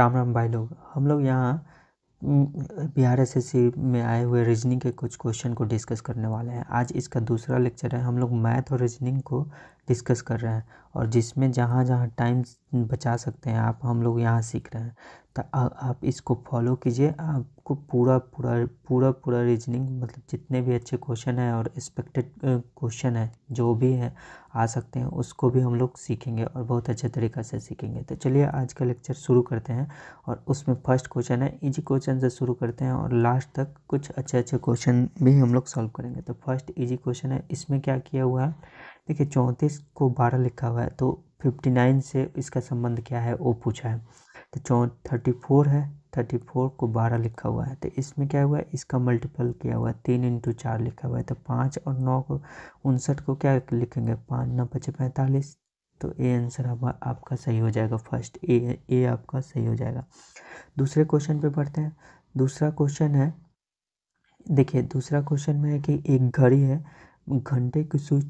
राम राम भाई लोग, हम लोग यहाँ बिहार एस में आए हुए रीजनिंग के कुछ क्वेश्चन को डिस्कस करने वाले हैं। आज इसका दूसरा लेक्चर है। हम लोग मैथ और रीजनिंग को डिस्कस कर रहे हैं और जिसमें जहाँ जहाँ टाइम बचा सकते हैं, आप, हम लोग यहाँ सीख रहे हैं। तो आप इसको फॉलो कीजिए। आपको पूरा पूरा पूरा पूरा रीजनिंग मतलब जितने भी अच्छे क्वेश्चन हैं और एक्सपेक्टेड क्वेश्चन है, जो भी है, आ सकते हैं, उसको भी हम लोग सीखेंगे और बहुत अच्छे तरीक़े से सीखेंगे। तो चलिए आज का लेक्चर शुरू करते हैं और उसमें फ़र्स्ट क्वेश्चन है इजी क्वेश्चन से शुरू करते हैं और लास्ट तक कुछ अच्छे अच्छे क्वेश्चन भी हम लोग सॉल्व करेंगे। तो फ़र्स्ट ईजी क्वेश्चन है, इसमें क्या किया हुआ है? देखिए, चौंतीस को बारह लिखा हुआ है तो फिफ्टी नाइन से इसका संबंध क्या है, वो पूछा है। तो चौ थर्टी फोर है थर्टी फोर को बारह लिखा हुआ है तो इसमें क्या हुआ है? इसका मल्टीपल किया हुआ है, तीन इंटू चार लिखा हुआ है तो पाँच और नौ को, उनसठ को क्या लिखेंगे? पाँच, नौ पचे पैंतालीस। तो ए आंसर आपका सही हो जाएगा, फ़र्स्ट ए ए आपका सही हो जाएगा। दूसरे क्वेश्चन पे बढ़ते हैं। दूसरा क्वेश्चन है, देखिए, दूसरा क्वेश्चन में है कि एक घड़ी है, घंटे की सुई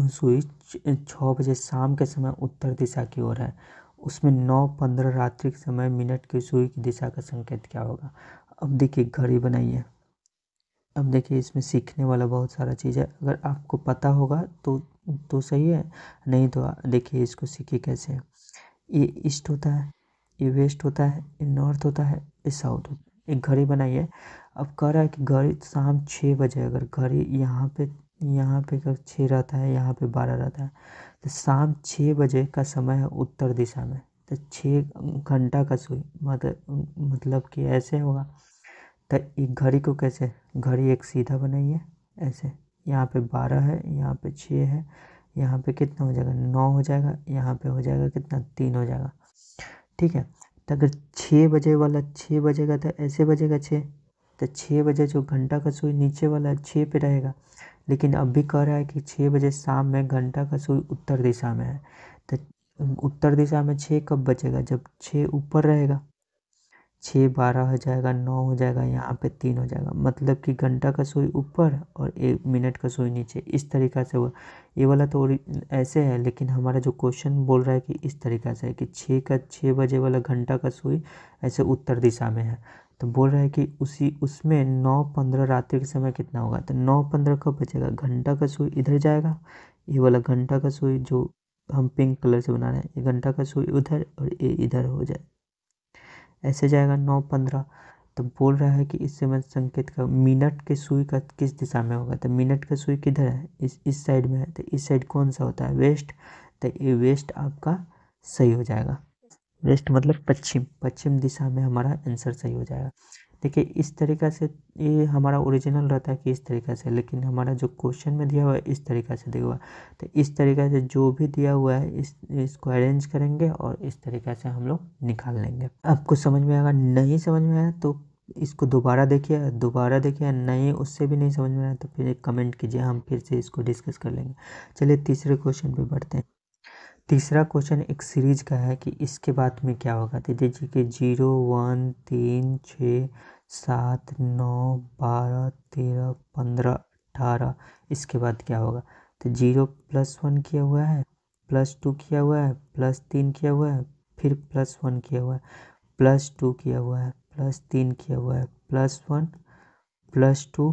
सुई छः बजे शाम के समय उत्तर दिशा की ओर है। उसमें नौ पंद्रह रात्रि के समय मिनट की सुई की दिशा का संकेत क्या होगा? अब देखिए, घड़ी बनाइए। अब देखिए, इसमें सीखने वाला बहुत सारा चीज़ है। अगर आपको पता होगा तो तो सही है, नहीं तो देखिए इसको सीखिए कैसे। ये ईस्ट होता है, ये वेस्ट होता है, ये नॉर्थ होता है, ये साउथ होता है। एक घड़ी बनाइए। अब कह रहा है कि घड़ी शाम छः बजे, अगर घड़ी यहाँ पे यहाँ पे अगर छः रहता है, यहाँ पे बारह रहता है। तो शाम छः बजे का समय है उत्तर दिशा में। तो छः घंटा का सुई मतलब मतलब कि ऐसे होगा। तो एक घड़ी को कैसे? घड़ी एक सीधा बनाइए, ऐसे। यहाँ पे बारह है, यहाँ पे छः है, यहाँ पे कितना हो जाएगा? नौ हो जाएगा, यहाँ पे हो जाएगा कितना? तीन हो जाएगा। ठीक है? तो अगर छः बजे वाला छः बजेगा तो ऐसे बजेगा छः तो छः बजे जो घंटा का सुई नीचे वाला है छः पे रहेगा। लेकिन अब भी कह रहा है कि छः बजे शाम में घंटा का सुई उत्तर दिशा में है। तो उत्तर दिशा में छः कब बचेगा? जब छः ऊपर रहेगा। छः बारह हो जाएगा, नौ हो जाएगा, यहाँ पे तीन हो जाएगा। मतलब कि घंटा का सुई ऊपर और एक मिनट का सुई नीचे। इस तरीक़ा से हुआ। ये वाला तो ऐसे है, लेकिन हमारा जो क्वेश्चन बोल रहा है कि इस तरीक़ा से है कि छः का छः बजे वाला घंटा का सुई ऐसे उत्तर दिशा में है। तो बोल रहा है कि उसी, उसमें नौ पंद्रह रात्रि के समय कितना होगा? तो नौ पंद्रह कब बचेगा? घंटा का सुई इधर जाएगा? ये वाला घंटा का सुई जो हम पिंक कलर से बना रहे हैं, ये घंटा का सुई उधर और ये इधर हो जाए। ऐसे जाएगा नौ पंद्रह। तो बोल रहा है कि इस समय संकेत का मिनट के सुई का किस दिशा में होगा? तो मिनट का सुई किधर है? इस इस साइड में है। तो इस साइड कौन सा होता है? वेस्ट तो ये वेस्ट आपका सही हो जाएगा। वेस्ट मतलब पश्चिम पश्चिम दिशा में हमारा आंसर सही हो जाएगा। देखिए, इस तरीक़ा से ये हमारा ओरिजिनल रहता है कि इस तरीक़ा से, लेकिन हमारा जो क्वेश्चन में दिया हुआ है, इस तरीक़ा से दिया हुआ तो इस तरीक़ा से जो भी दिया हुआ है, इस, इसको अरेंज करेंगे और इस तरीक़ा से हम लोग निकाल लेंगे। आपको समझ में आएगा, नहीं समझ में आया तो इसको दोबारा देखिए दोबारा देखिए, नहीं, उससे भी नहीं समझ में आया तो फिर एक कमेंट कीजिए, हम फिर से इसको डिस्कस कर लेंगे। चलिए, तीसरे क्वेश्चन पे बढ़ते हैं। तीसरा क्वेश्चन एक सीरीज़ का है कि इसके बाद में क्या होगा? तो देखिए कि ज़ीरो, वन, तीन, छः, सात, नौ, बारह, तेरह, पंद्रह, अठारह, इसके बाद क्या होगा? तो ज़ीरो प्लस वन किया हुआ है, प्लस टू किया हुआ है, प्लस तीन किया हुआ है, फिर प्लस वन किया हुआ है, प्लस टू किया हुआ है, प्लस तीन किया हुआ है, plus one, plus two,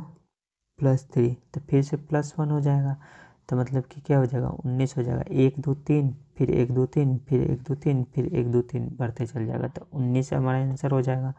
plus three तो फिर से प्लस वन हो जाएगा। तो मतलब कि क्या हो जाएगा? उन्नीस हो जाएगा। एक, दो, तीन फिर एक दो तीन फिर एक दो तीन फिर एक दो तीन बढ़ते चल जाएगा। तो उन्नीस हमारा आंसर हो जाएगा।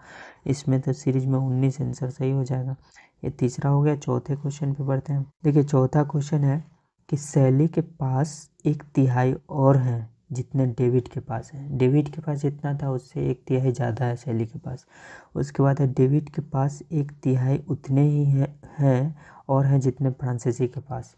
इसमें तो सीरीज़ में उन्नीस आंसर सही हो जाएगा। ये तीसरा हो गया चौथे क्वेश्चन पे बढ़ते हैं। देखिए चौथा क्वेश्चन है कि सैली के पास एक तिहाई और है जितने डेविड के पास है। डेविड के पास जितना था उससे एक तिहाई ज़्यादा है सैली के पास। उसके बाद है डेविड के पास एक तिहाई उतने ही है, है और हैं जितने फ्रांसीसी के पास।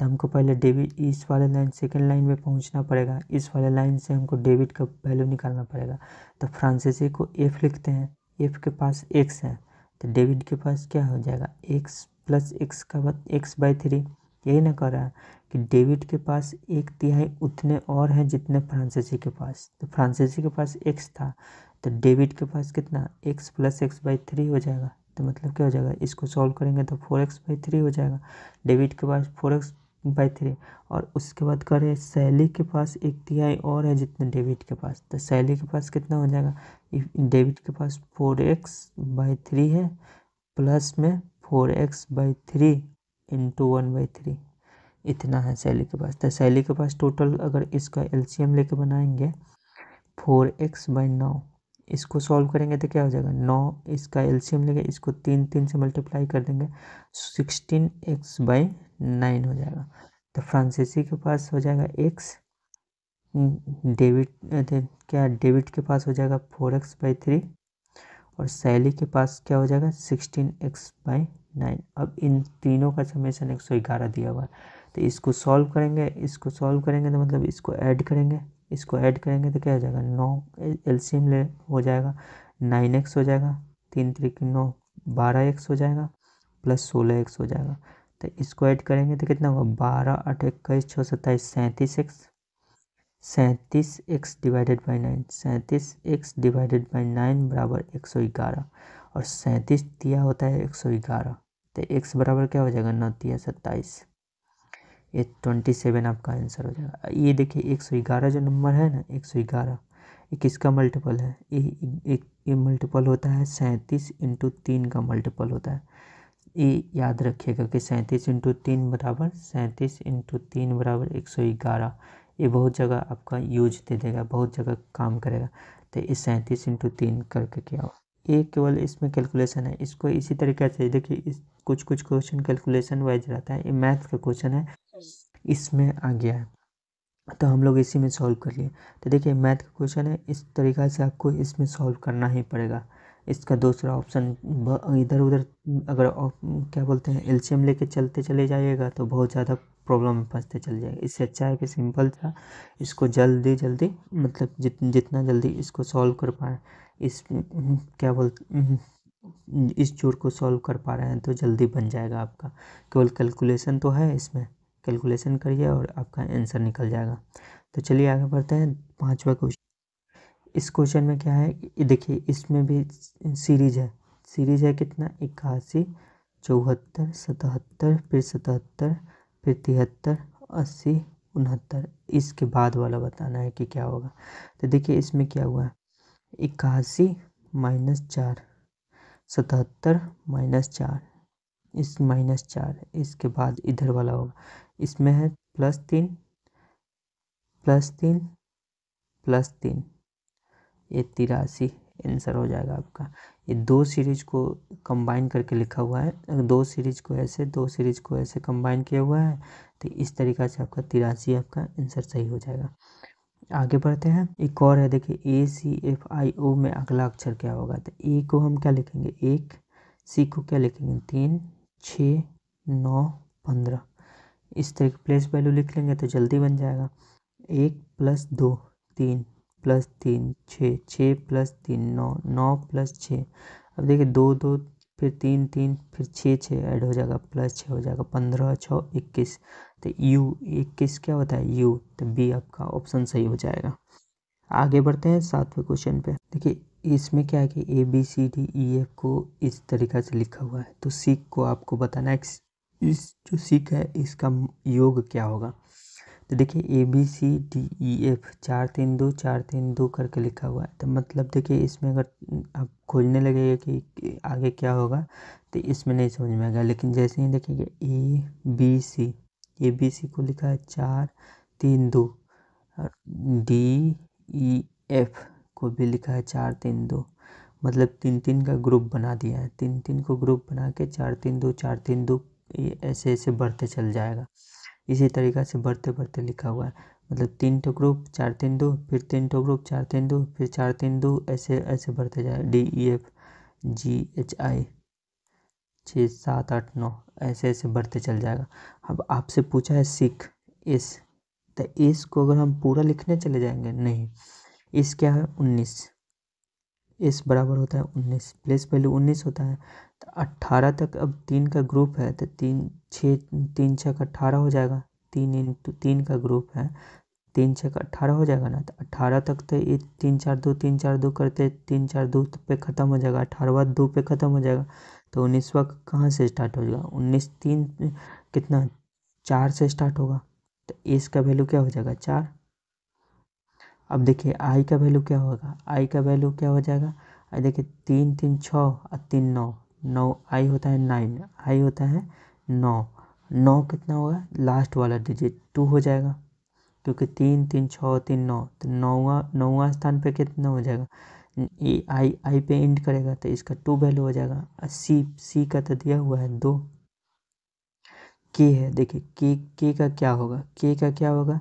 तो हमको पहले डेबिट इस वाले लाइन सेकेंड लाइन में पहुँचना पड़ेगा। इस वाले लाइन से हमको डेबिट का वैल्यू निकालना पड़ेगा। तो फ्रांसीसी को एफ़ लिखते हैं। एफ़ के पास एक्स है। तो डेबिट के पास क्या हो जाएगा? एक्स प्लस एक्स का बाद एक्स बाई थ्री यही ना कर रहा है कि डेबिट के पास एक तिहाई उतने और हैं जितने फ्रांसीसी के पास। तो फ्रांसीसी के पास एक्स था। तो डेबिट के पास कितना? X plus x by three हो जाएगा। तो मतलब क्या हो जाएगा? इसको सॉल्व करेंगे तो फोर एक्स बाई थ्री हो जाएगा। डेबिट के पास फोर एक्स बाई थ्री। और उसके बाद करें सैली के पास एक तिहाई और है जितना डेबिट के पास। तो सैली के पास कितना हो जाएगा? डेबिट के पास फोर एक्स बाई थ्री है, प्लस में four x by three into one by three. इतना है सैली के पास। तो सैली के पास टोटल अगर इसका एलसीएम लेके बनाएँगे, फोर एक्स बाई नौ। इसको सॉल्व करेंगे तो क्या हो जाएगा? नौ, इसका एलसीएम लेंगे, इसको तीन तीन से मल्टीप्लाई कर देंगे सिक्सटीन एक्स बाई नाइन हो जाएगा। तो फ्रांसीसी के पास हो जाएगा एक्स डेविड क्या डेविड के पास हो जाएगा फोर एक्स बाई थ्री और सैली के पास क्या हो जाएगा? सिक्सटीन एक्स बाई नाइन अब इन तीनों का समेसन एक सौ ग्यारह दिया हुआ है। तो इसको सॉल्व करेंगे, इसको सॉल्व करेंगे तो मतलब इसको ऐड करेंगे। इसको ऐड करेंगे तो क्या हो जाएगा? नौ एलसीएम ले हो जाएगा, नाइन एक्स हो जाएगा, तीन तरीके नौ बारह एक्स हो जाएगा, प्लस सोलह एक्स हो जाएगा। तो इसको ऐड करेंगे तो कितना होगा? बारह आठ इक्कीस छः सत्ताईस सैंतीस एक्स सैंतीस एक्स डिवाइडेड बाई नाइन, सैंतीस एक्स डिवाइडेड बाई नाइन बराबर एक सौ ग्यारह, और सैंतीस दिया होता है एक सौ ग्यारह तो एक्स बराबर क्या हो जाएगा? नौ दिया सत्ताईस। ये ट्वेंटी सेवन आपका आंसर हो जाएगा। ये देखिए, एक सौ ग्यारह जो नंबर है ना, एक सौ ग्यारह, ये किसका मल्टीपल है? ये एक, ये मल्टीपल होता है सैंतीस इंटू तीन का मल्टीपल होता है। ये याद रखिएगा कि सैंतीस इंटू तीन बराबर सैंतीस इंटू तीन बराबर एक सौ ग्यारह, ये बहुत जगह आपका यूज़ दे देगा, बहुत जगह काम करेगा। तो ये सैंतीस इंटू तीन करके क्या हो ये केवल इसमें कैलकुलेशन है। इसको इसी तरीके से देखिए, इस कुछ कुछ क्वेश्चन कैलकुलेशन वाइज रहता है। ये मैथ का क्वेश्चन है। इसमें आ गया है। तो हम लोग इसी में सॉल्व कर लिए। तो देखिए मैथ का क्वेश्चन है, इस तरीक़ा से आपको इसमें सॉल्व करना ही पड़ेगा। इसका दूसरा ऑप्शन इधर उधर, अगर क्या बोलते हैं एलसीएम लेके चलते चले जाइएगा तो बहुत ज़्यादा प्रॉब्लम में फंसते चल जाएगा इससे अच्छा है कि सिंपल था। इसको जल्दी जल्दी मतलब जित, जितना जल्दी इसको सॉल्व कर पाए, इस, क्या बोलते इस जोड़ को सॉल्व कर पा रहे हैं तो जल्दी बन जाएगा आपका। केवल कैलकुलेशन तो है इसमें। कैलकुलेशन करिए और आपका आंसर निकल जाएगा। तो चलिए आगे बढ़ते हैं, पांचवा क्वेश्चन इस क्वेश्चन में क्या है? देखिए, इसमें भी सीरीज़ है। सीरीज़ है कितना? इक्यासी, चौहत्तर, सतहत्तर, फिर सतहत्तर, फिर तिहत्तर, अस्सी, उनहत्तर। इसके बाद वाला बताना है कि क्या होगा। तो देखिए, इसमें क्या हुआ? है इक्यासी माइनस चार, सतहत्तर माइनस चार। इस माइनस चार, इसके बाद इधर वाला होगा। इसमें है प्लस तीन प्लस तीन प्लस तीन। ये तिरासी आंसर हो जाएगा आपका। ये दो सीरीज़ को कंबाइन करके लिखा हुआ है। दो सीरीज़ को ऐसे, दो सीरीज़ को ऐसे कंबाइन किया हुआ है तो इस तरीक़ा से आपका तिरासी आपका आंसर सही हो जाएगा। आगे बढ़ते हैं। एक और है, देखिए ए सी एफ़ आई ओ में अगला अक्षर क्या होगा? तो ए को हम क्या लिखेंगे? एक सी को क्या लिखेंगे? तीन, छ, नौ, पंद्रह। इस तरह की प्लेस वैल्यू लिख लेंगे तो जल्दी बन जाएगा। एक प्लस दो, तीन प्लस तीन छः छः प्लस तीन, नौ नौ प्लस छः अब देखिए दो दो, फिर तीन तीन, फिर छः छः ऐड हो जाएगा प्लस छः हो जाएगा, पंद्रह छः इक्कीस। तो यू इक्कीस क्या होता है? यू तो बी आपका ऑप्शन सही हो जाएगा। आगे बढ़ते हैं सातवें क्वेश्चन पे। देखिए, इसमें क्या है कि A B C D E F को इस तरीक़ा से लिखा हुआ है। तो सी को आपको बताना है इस जो सीख है, इसका योग क्या होगा? तो देखिए A B C D E F चार तीन दो, चार तीन दो करके लिखा हुआ है। तो मतलब देखिए, इसमें अगर आप खोजने लगेगा कि आगे क्या होगा तो इसमें नहीं समझ में आएगा। लेकिन जैसे ही देखिए A B C A B सी को लिखा है, चार तीन दो, और डी ई एफ़ को भी लिखा है, चार तीन दो मतलब तीन तीन का ग्रुप बना दिया है। तीन तीन को ग्रुप बना के चार तीन दो, चार तीन दो ये ऐसे ऐसे बढ़ते चल जाएगा। इसी तरीक़ा से बढ़ते बढ़ते लिखा हुआ है। मतलब तीन टो ग्रुप चार तीन दो, फिर तीन टो ग्रुप चार तीन दो, फिर चार तीन दो, ऐसे ऐसे बढ़ते जाए D E F G H I छः, सात, आठ, नौ, ऐसे ऐसे बढ़ते चल जाएगा। अब आपसे पूछा है सिख एस तो एस को अगर हम पूरा लिखने चले जाएँगे? नहीं। इस क्या है? उन्नीस। इस बराबर होता है उन्नीस, प्लेस वैल्यू उन्नीस होता है तो अट्ठारह तक अब तीन का ग्रुप है तो तीन, छः तीन छः का अट्ठारह हो जाएगा, तीन इंटू तीन का ग्रुप है, तीन छः का अट्ठारह हो जाएगा ना तो अट्ठारह तक तो ये तीन, चार, दो, तीन, चार, दो करते, तीन, चार, दो पे ख़त्म हो जाएगा अठारहवा दो पे ख़त्म हो जाएगा तो उन्नीसवा कहाँ से स्टार्ट हो जाएगा, उन्नीस, तीन कितना, चार से स्टार्ट होगा तो एस का वैल्यू क्या हो जाएगा, चार अब देखिए आई का वैल्यू क्या होगा? आई का वैल्यू क्या हो जाएगा? आई देखिए, तीन तीन छः और तीन, नौ। नौ आई होता है नाइन आई होता है नौ। नौ कितना होगा? लास्ट वाला डिजिट टू हो जाएगा। क्योंकि तीन तीन छः तीन, नौ। तो नौवा नौवा स्थान पे कितना हो जाएगा? ए आई आई पे एंड करेगा तो इसका टू वैल्यू हो जाएगा। सी सी का तो दिया हुआ है दो। के है। देखिए के के का क्या होगा? के का क्या होगा?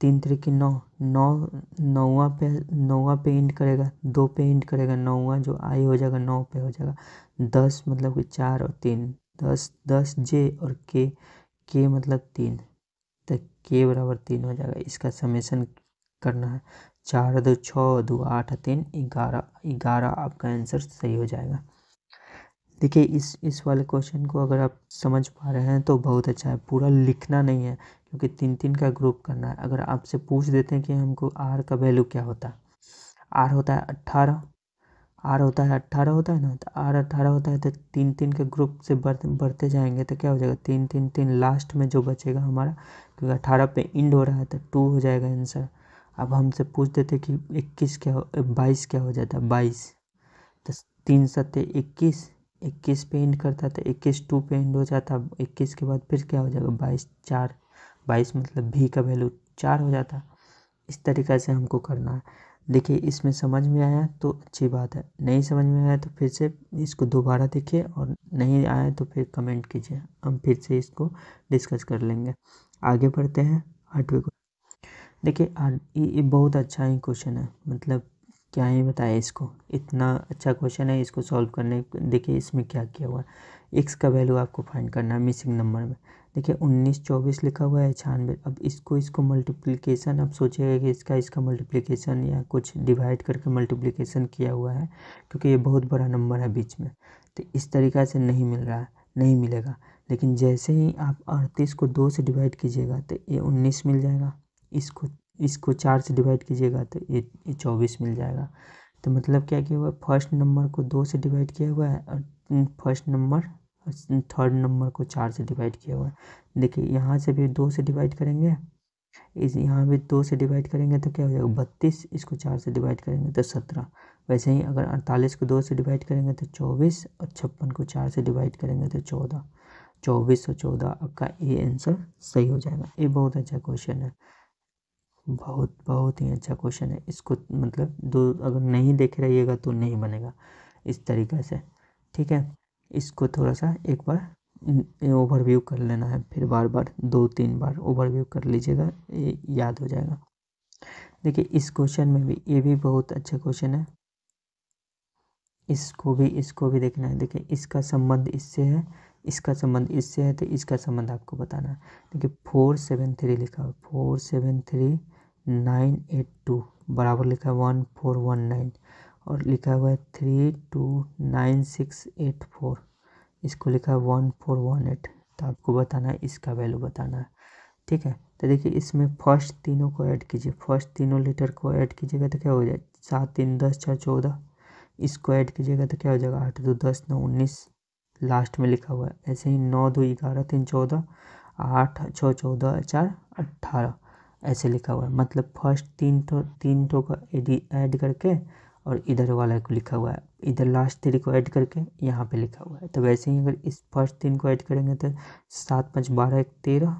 तीन तरीके, नौ नौ, नौवा पे नौवा पे एंड करेगा, दो पे एंड करेगा, नौवा जो आई हो जाएगा, नौ पे हो जाएगा। दस मतलब कि चार और तीन, दस दस जे और के के मतलब तीन तो के बराबर तीन हो जाएगा। इसका समेसन करना है, चार दो छः दो आठ तीन ग्यारह ग्यारह आपका आंसर सही हो जाएगा। देखिए इस इस वाले क्वेश्चन को अगर आप समझ पा रहे हैं तो बहुत अच्छा है, पूरा लिखना नहीं है। क्योंकि तीन तीन का ग्रुप करना है। अगर आपसे पूछ देते हैं कि हमको आर का वैल्यू क्या होता है आर होता है अट्ठारह आर होता है अट्ठारह होता है ना तो आर अट्ठारह होता है तो तीन तीन के ग्रुप से बढ़ते बढ़ते जाएँगे तो क्या हो जाएगा? तीन तीन तीन लास्ट में जो बचेगा हमारा, क्योंकि अट्ठारह पे इंड हो रहा है तो टू हो जाएगा आंसर अब हमसे पूछ देते कि इक्कीस क्या हो बाईस क्या हो जाता है? बाईस। तो तीन सत्ते इक्कीस इक्कीस पे इंड करता था इक्कीस टू पे इंड हो जाता इक्कीस के बाद फिर क्या हो जाएगा? बाईस, चार। बाईस मतलब भी का वैल्यू चार हो जाता। इस तरीक़ा से हमको करना है। देखिए, इसमें समझ में आया तो अच्छी बात है। नहीं समझ में आया तो फिर से इसको दोबारा देखिए और नहीं आया तो फिर कमेंट कीजिए। हम फिर से इसको डिस्कस कर लेंगे। आगे बढ़ते हैं आठवें को देखिए ये बहुत अच्छा ही क्वेश्चन है। मतलब क्या ही बताए इसको? इतना अच्छा क्वेश्चन है इसको सॉल्व करने, देखिए इसमें क्या किया हुआ है। एक्स का वैल्यू आपको फाइंड करना है मिसिंग नंबर में। देखिए, उन्नीस चौबीस लिखा हुआ है छियानवे। अब इसको इसको मल्टीप्लिकेशन अब सोचिएगा कि इसका इसका मल्टीप्लिकेशन या कुछ डिवाइड करके मल्टीप्लिकेशन किया हुआ है, क्योंकि ये बहुत बड़ा नंबर है बीच में। तो इस तरीक़ा से नहीं मिल रहा है नहीं मिलेगा। लेकिन जैसे ही आप अड़तीस को दो से डिवाइड कीजिएगा तो ये उन्नीस मिल जाएगा। इसको इसको चार से डिवाइड कीजिएगा तो ये ये चौबीस मिल जाएगा। तो मतलब क्या किया हुआ है? फ़र्स्ट नंबर को दो से डिवाइड किया हुआ है और फ़र्स्ट नंबर थर्ड नंबर को चार से डिवाइड किया हुआ है। देखिए, यहाँ से भी दो से डिवाइड करेंगे। इस, यहाँ भी दो से डिवाइड करेंगे तो क्या हो जाएगा? बत्तीस, इसको चार से डिवाइड करेंगे तो सत्रह। वैसे ही अगर अड़तालीस को दो से डिवाइड करेंगे तो चौबीस और छप्पन को चार से डिवाइड करेंगे तो चौदह। चौबीस और चौदह, आपका ये आंसर सही हो जाएगा। ये बहुत अच्छा क्वेश्चन है। बहुत बहुत ही अच्छा क्वेश्चन है। इसको मतलब दो, अगर नहीं देख रहिएगा तो नहीं बनेगा। इस तरीक़े से। ठीक है? इसको थोड़ा सा एक बार ओवरव्यू कर लेना है। फिर बार बार, दो, तीन बार ओवरव्यू कर लीजिएगा, ये याद हो जाएगा। देखिए, इस क्वेश्चन में भी, ये भी बहुत अच्छा क्वेश्चन है। इसको भी इसको भी देखना है। देखिए, इसका संबंध इससे है, इसका संबंध इससे है तो इसका संबंध आपको बताना है। देखिए, फोर, सेवन, थ्री लिखा हुआ four, seven, three, nine, eight, two, बराबर लिखा है। One, four, one, nine. और लिखा हुआ है three two nine six eight four इसको लिखा है वन फोर वन एट तो आपको बताना है, इसका वैल्यू बताना है। ठीक है? तो देखिए, इसमें फ़र्स्ट तीनों को ऐड कीजिए। फ़र्स्ट तीनों लीटर को ऐड कीजिएगा तो क्या हो जाए? सात, तीन, दस, चार, चौदह। इसको ऐड कीजिएगा तो क्या हो जाएगा? आठ, दो, दस, नौ, उन्नीस। लास्ट में लिखा हुआ है। ऐसे ही नौ, दो, ग्यारह, तीन, चौदह। आठ, छः, चौदह, चार, अट्ठारह। ऐसे लिखा हुआ है। मतलब फ़र्स्ट तीन तो तीन तो का एडी ऐड करके और इधर वाला को लिखा हुआ है। इधर लास्ट थ्री को ऐड करके यहाँ पे लिखा हुआ है। तो वैसे ही अगर इस फ़र्स्ट तीन को ऐड करेंगे तो सात, पाँच, बारह, एक, तेरह,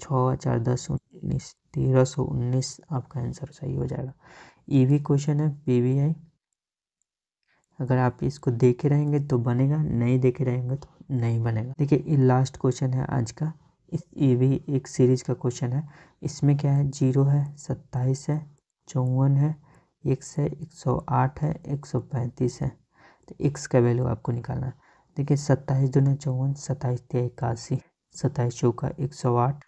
छः, चार, दस, उन्नीस, तेरह सौ उन्नीस आपका आंसर सही हो जाएगा। ये भी क्वेश्चन है पी वी आई अगर आप इसको देखे रहेंगे तो बनेगा, नहीं देखे रहेंगे तो नहीं बनेगा। देखिए, ये लास्ट क्वेश्चन है आज का। इस ये भी एक सीरीज़ का क्वेश्चन है। इसमें क्या है? ज़ीरो है, सत्ताईस है, चौवन है एक्स है एक सौ आठ है, एक सौ पैंतीस है। तो एक्स का वैल्यू आपको निकालना है। देखिए, सत्ताईस दूना चौवन, सत्ताईस तिया इक्यासी, सत्ताईस चौका एक सौ आठ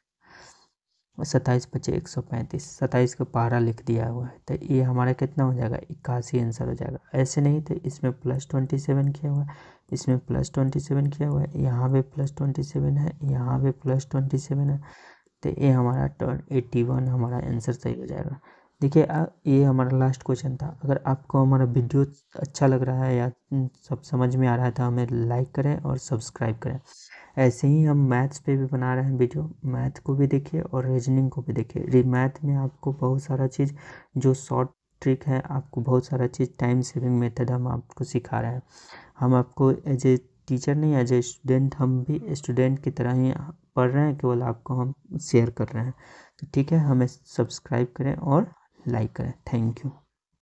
और सत्ताईस पचे एक सौ पैंतीस, सत्ताईस का पारा लिख दिया हुआ है। तो ये हमारा कितना हो जाएगा? इक्यासी आंसर हो जाएगा। ऐसे नहीं तो इसमें प्लस ट्वेंटी सेवन किया हुआ है, इसमें प्लस ट्वेंटी सेवन किया हुआ है, यहाँ पे प्लस ट्वेंटी सेवन है, यहाँ पे प्लस ट्वेंटी सेवन है। तो ये हमारा एट्टी वन हमारा आंसर सही हो जाएगा। देखिए ये हमारा लास्ट क्वेश्चन था। अगर आपको हमारा वीडियो अच्छा लग रहा है या सब समझ में आ रहा है तो हमें लाइक करें और सब्सक्राइब करें। ऐसे ही हम मैथ्स पे भी बना रहे हैं वीडियो मैथ को भी देखिए और रीजनिंग को भी देखिए। री मैथ में आपको बहुत सारा चीज़, जो शॉर्ट ट्रिक है, आपको बहुत सारा चीज़ टाइम सेविंग मेथड हम आपको सिखा रहे हैं। हम आपको एज ए टीचर नहीं एज ए स्टूडेंट हम भी स्टूडेंट की तरह ही पढ़ रहे हैं, केवल आपको हम शेयर कर रहे हैं। तो ठीक है, हमें सब्सक्राइब करें और लाइक करें। Thank you.